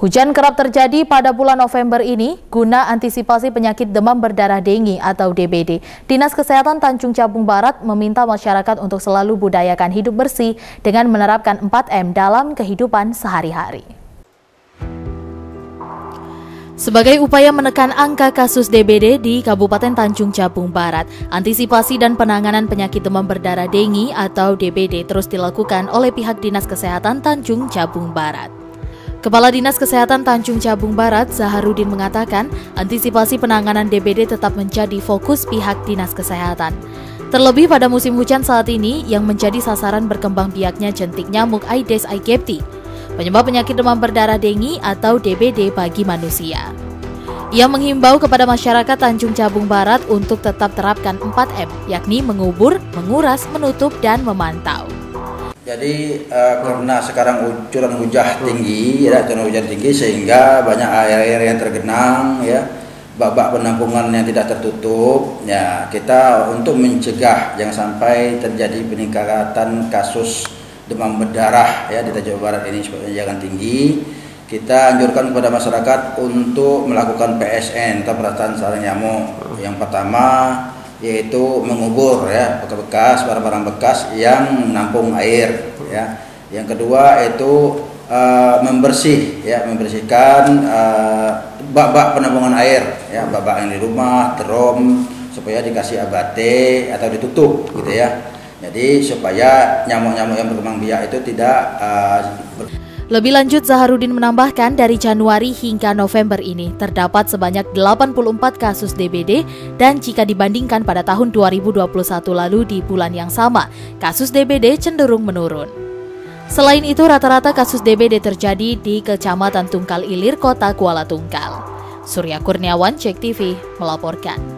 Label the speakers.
Speaker 1: Hujan kerap terjadi pada bulan November ini guna antisipasi penyakit demam berdarah dengue atau DBD. Dinas Kesehatan Tanjung Jabung Barat meminta masyarakat untuk selalu budayakan hidup bersih dengan menerapkan 4M dalam kehidupan sehari-hari. Sebagai upaya menekan angka kasus DBD di Kabupaten Tanjung Jabung Barat, antisipasi dan penanganan penyakit demam berdarah dengue atau DBD terus dilakukan oleh pihak Dinas Kesehatan Tanjung Jabung Barat. Kepala Dinas Kesehatan Tanjung Jabung Barat, Zaharudin mengatakan, antisipasi penanganan DBD tetap menjadi fokus pihak Dinas Kesehatan. Terlebih pada musim hujan saat ini yang menjadi sasaran berkembang biaknya jentik nyamuk Aedes aegypti, penyebab penyakit demam berdarah dengi atau DBD bagi manusia. Ia menghimbau kepada masyarakat Tanjung Jabung Barat untuk tetap terapkan 4M, yakni mengubur, menguras, menutup, dan memantau.
Speaker 2: Jadi uh, karena sekarang curah hujan tinggi, ya curah hujan tinggi sehingga banyak air-air yang tergenang, ya bak-bak penampungan yang tidak tertutup. Ya kita untuk mencegah jangan sampai terjadi peningkatan kasus demam berdarah ya di Jawa Barat ini supaya jangan tinggi. Kita anjurkan kepada masyarakat untuk melakukan PSN atau sarang nyamuk. Yang pertama yaitu mengubur ya bekas-bekas barang-barang bekas yang menampung air ya. Yang kedua itu uh, membersih ya membersihkan bak-bak uh, penampungan air ya bak-bak yang di rumah drum supaya dikasih abate atau ditutup gitu ya. Jadi supaya nyamuk-nyamuk yang berkembang biak itu tidak uh,
Speaker 1: lebih lanjut, Zaharudin menambahkan dari Januari hingga November ini terdapat sebanyak 84 kasus DBD dan jika dibandingkan pada tahun 2021 lalu di bulan yang sama, kasus DBD cenderung menurun. Selain itu, rata-rata kasus DBD terjadi di Kecamatan Tungkal Ilir, Kota Kuala Tungkal. Surya Kurniawan, Cek TV, melaporkan.